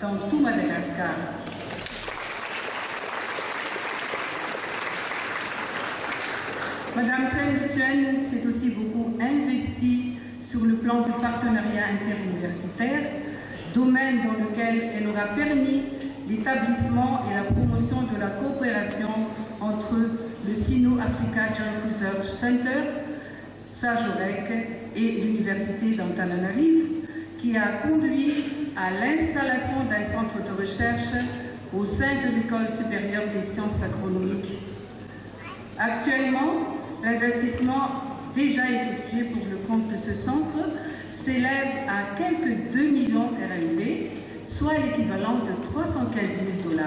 dans tout Madagascar. Madame Chen Tuen s'est aussi beaucoup investie sur le plan du partenariat interuniversitaire, domaine dans lequel elle aura permis l'établissement et la promotion de la coopération entre le Sino-Africa Joint Research Center, Sajorec et l'Université d'Antananarive, qui a conduit à l'installation d'un centre de recherche au sein de l'École supérieure des sciences agronomiques. Actuellement, l'investissement déjà effectué pour le compte de ce centre s'élève à quelques 2 millions RMB, soit l'équivalent de 315 000 dollars.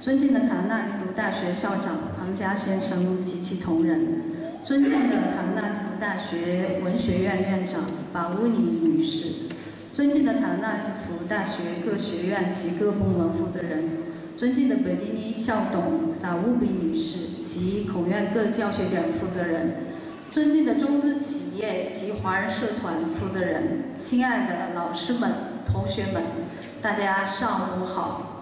尊敬的塔纳利夫大学校长庞佳先生及其同仁， 尊敬的塔纳利夫大学文学院院长巴乌尼女士， 尊敬的塔纳利夫大学各学院及各部门负责人， 尊敬的北京尼校董萨乌比女士。 及孔院各教学点负责人， 尊敬的中资企业及华人社团负责人， 亲爱的老师们、 同学们， 大家上午好！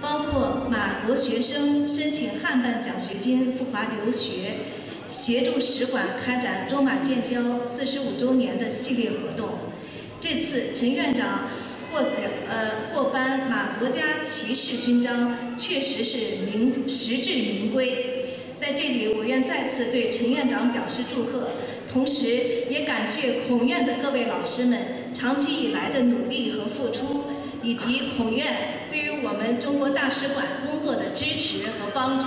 包括马国学生申请汉办奖学金赴华留学。 协助使馆开展中马建交四十五周年的系列活动， 这次陈院长获呃获颁马国家骑士勋章， 确实是名实至名归。 在这里， 我愿再次对陈院长表示祝贺， 同时也感谢孔院的各位老师们长期以来的努力和付出， 以及孔院对于我们中国大使馆工作的支持和帮助。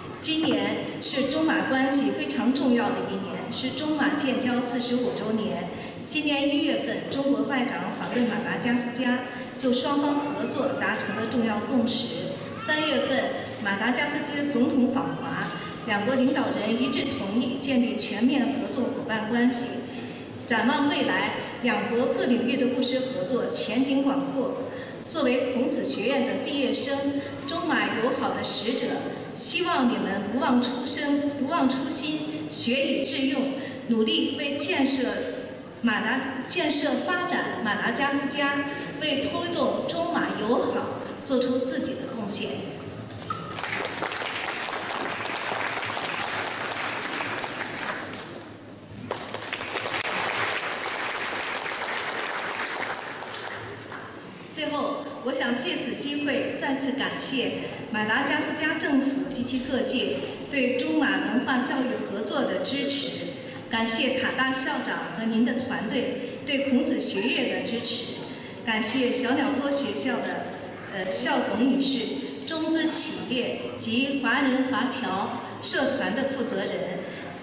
今年是中马关系非常重要的一年， 是中马建交四十五周年。 今年一月份， 中国外长访问马达加斯加， 就双方合作达成的重要共识。 三月份， 马达加斯加总统访华， 两国领导人一致同意建立全面合作伙伴关系。 展望未来， 两国各领域的务实合作前景广阔。 作为孔子学院的毕业生， 中马友好的使者， 希望你们不忘初心， 不忘初心， 学以致用， 努力为建设。 马达建设发展马达加斯加， 为推动中马友好做出自己的贡献。 最后， 我想借此机会再次感谢马达加斯加政府及其各界对中马文化教育合作的支持。 感谢塔大校长和您的团队对孔子学院的支持， 感谢小鸟窝学校的呃校董女士、 中资企业及华人华侨社团的负责人，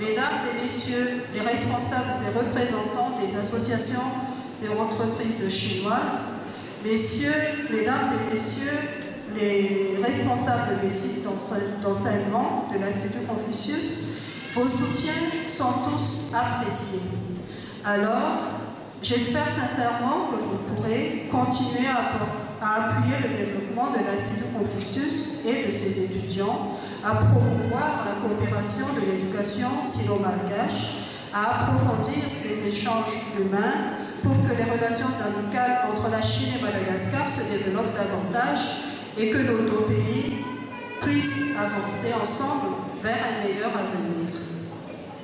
Mesdames et Messieurs les responsables et représentants des associations et entreprises chinoises, Messieurs, Mesdames et Messieurs les responsables des sites d'enseignement de l'Institut Confucius, vos soutiens sont tous appréciés. Alors, j'espère sincèrement que vous pourrez continuer à apporter à appuyer le développement de l'Institut Confucius et de ses étudiants, à promouvoir la coopération de l'éducation sino-malgache, à approfondir les échanges humains pour que les relations syndicales entre la Chine et Madagascar se développent davantage et que nos deux pays puissent avancer ensemble vers un meilleur avenir.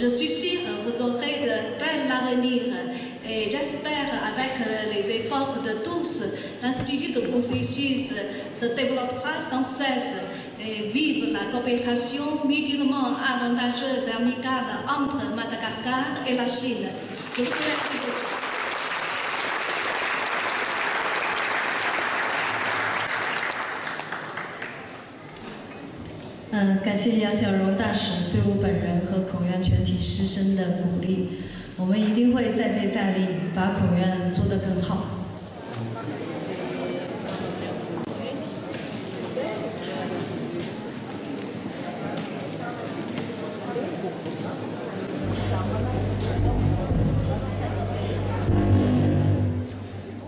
Je suis sûre vous aurez de belles avenirs et j'espère avec euh, les efforts de tous, l'Institut de Confucius se développera sans cesse et vive la coopération mutuellement avantageuse et amicale entre Madagascar et la Chine. 嗯， 感谢杨小荣大使对我本人和孔院全体师生的鼓励， 我们一定会再接再厉， 把孔院做得更好。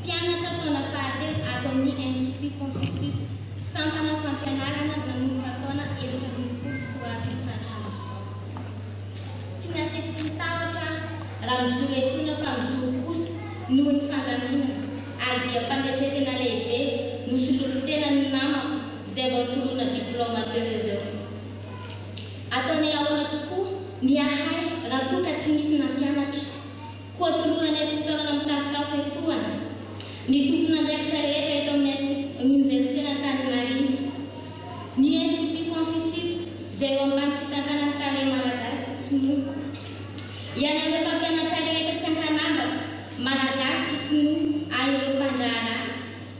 Mpianatra taona fahatelo ato amin'ny Institut Confucius, sampana fampianarana nanomboka taona efatra ambin'ny folo sy roa arivo ka hatramin' izao. Tsy nahafisiko ny tahotra aho raha mijoro etoana fa mijoro kosa noho ny fandaminana ary dia mpandretretena lehibe no solon'ny tenan'ny mamako izay vao nitolona diplaoma teo ho eo. Ataonay ahoana tokoa ny ahay raha toa ka tsy misy nampianatra? Koa toloha any am-pisokanana mitafotafo etoana ny tompon'andraikitra rehetra eto amin'ny Institut Oniversiten'Antananarivo. Ny Institut Confucius izay eo ambany fitantranan'ny Tale Malagasy Sinoa. Ianareo mpampianatra rehetra tsy ankanavaka, Malagasy sy Sinoa ary ireo mpandraharaha.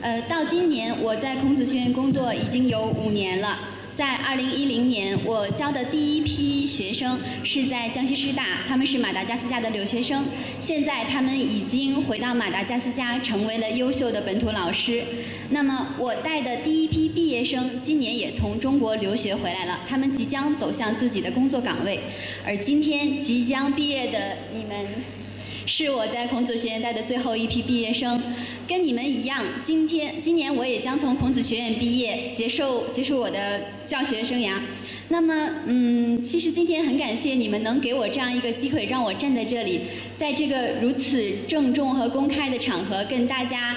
呃， 到今年我在孔子学院工作已经有五年了。 在二零一零年， 我教的第一批学生是在江西师大， 他们是马达加斯加的留学生， 现在他们已经回到马达加斯加， 成为了优秀的本土老师。 那么我带的第一批毕业生， 今年也从中国留学回来了， 他们即将走向自己的工作岗位， 而今天即将毕业的你们。 是我在孔子学院带的最后一批毕业生， 跟你们一样， 今天今年我也将从孔子学院毕业， 结束结束我的教学生涯。 那么， 嗯， 其实今天很感谢你们能给我这样一个机会， 让我站在这里， 在这个如此郑重和公开的场合， 跟大家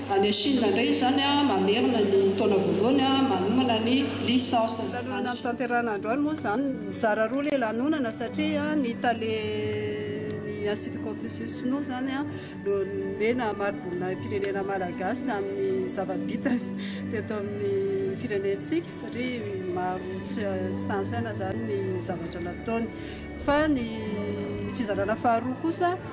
Any Chine indray izany mamerina ny taona voalohany manomana ny licence. Lanonana notanterahina androany moa izany nizara roa ilay lanonana satria ny tale ny Institut Confucius sinoa izany no nomena mariboninahim-pirenena malagasy ny amin'ny zava-bitany teto amin'ny firenentsika satria maro tsy tany saina izany ny zavatra nataony fa ny fizarana faharoa kosa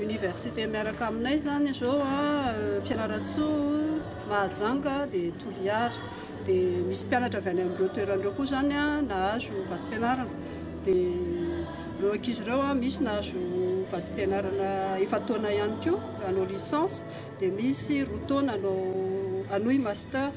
Université miaraka aminay izany izao Fianarantsoa, Mahajanga dia Toliara. Dia misy mpianatra avy any amin'ireo toerana ireo koa izany nahazo vatsim-pianarana. Dia ireo ankizy ireo misy nahazo vatsim-pianarana efa-taona ihany koa hanao licence, dia misy roa taona hanao hanohy master.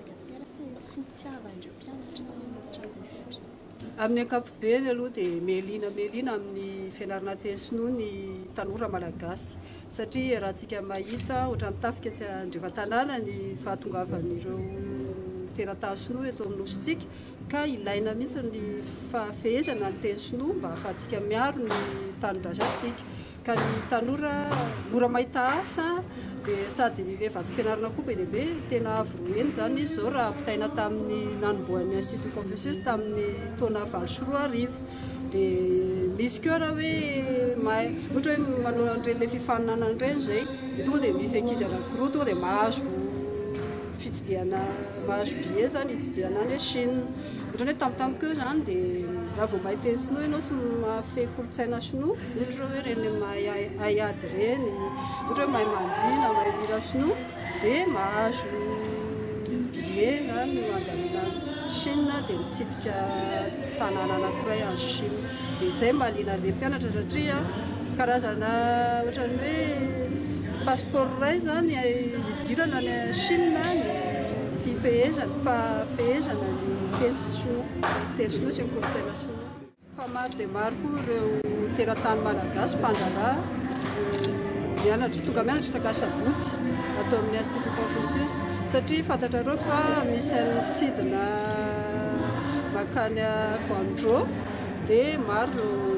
Madagasikara sy ny fitiavan'ireo mpianatra miditra amin'izay sehatry izay. Amin'ny ankapobeny aloha dia meliana meliana amin'ny fianarana teny sinoa ny tanora malagasy satria iarahantsika mahita ohatran'ny tafika tsy andrefantanàna ny fahatongavan'ireo teratany sinoa eto amin'ny nosintsika ka ilaina mihitsy ny fahafehezana ny teny sinoa mba hahafahantsika miaro ny tanindrazantsika. ka ny tanora mora mahita asa dia sady ny lehivatsim-pianarana koa be dia be tena avy roa heny izany izy izao raha ampitaina tamin'ny nanombohan'ny institut confucius tamin'ny taona valo sy roa arivo dia misy koa raha hoe mahay ohatra hoe manao an'ireny le fifaninanana ireny izay dia tonga dia misy ankizy anankiroa tonga dia mahazo fitsidihana mahazo billet izany hitsidihana any Chine ohatrany hoe tampotampoka eo izany dia raha vao mahay teny sinoa ianao sy mahafehy kolontsaina sinoa Ohatra hoe ireny mahay haiady ireny, ohatra hoe mahay mandina, mahay mihira sinoa dia mahazo billet izany avy aminà Chine dia mitsidika tanàna anankiray any Chine. Dia izay mba liana an'ilay mpianatra satria karazana ohatran'ny hoe passeport iray izany hidirana any Chine ny fifehezana, fa fehezana ny teny sinoa, teny sinoa sy ny kolontsaina sinoa. Fa maro dia maro koa ireo teratany malagasy mpandraharaha mianatra, tonga mianatra isaka asabotsy ato amin'ny Institut Confucius, satria fantatrareo fa misy an'ny sidina makany Guangzhou dia maro ireo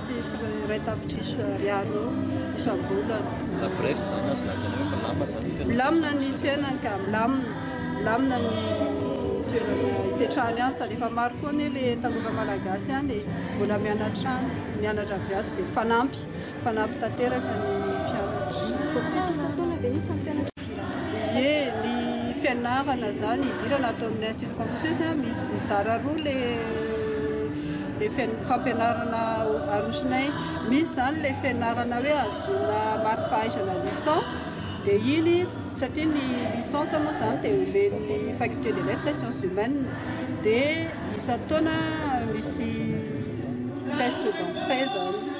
Tsisy iray tapitrisa ariary isam-bolana. Raha bref izany azo lazaina hoe milamina izany ny toerana. Milamina ny fiainany ka, milamina. Milamina ny toerana ipetrahany any, sady efa maro koa anie le tanora malagasy any e, mbola mianatra any, mianatra avy ato dia mifanampy, mifanampy tanteraka ny mpianatra. Voafilotra isan-taona ve ny samy mpianatra? Ie, ny fianarana zany hidirana ato amin'ny institut Confucius a, misy mizara roa le le fian- fampianarana arosonay, misy zany le fianarana hoe ahazoana mari-pahaizana licence, dia iny satria ny licence moa zany dia omen'ny faculté des lettres et sciences humaines, dia isan-taona misy test d'entrée zany.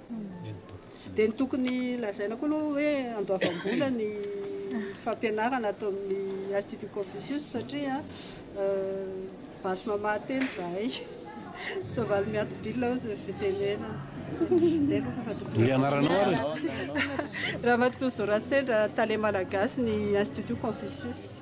Dia ny tokony lazaina koa aloha hoe andoavam-bola ny fampianarana ato amin'ny Institut Confucius satria basy mamaha teny izahay. Soavaly miato Bill hoy izay fitenenana. Izay aloha fa fantatra. Ny anaranao ary e? Ramatoa Zo Rasendra, Tale Malagasy ny Institut Confucius.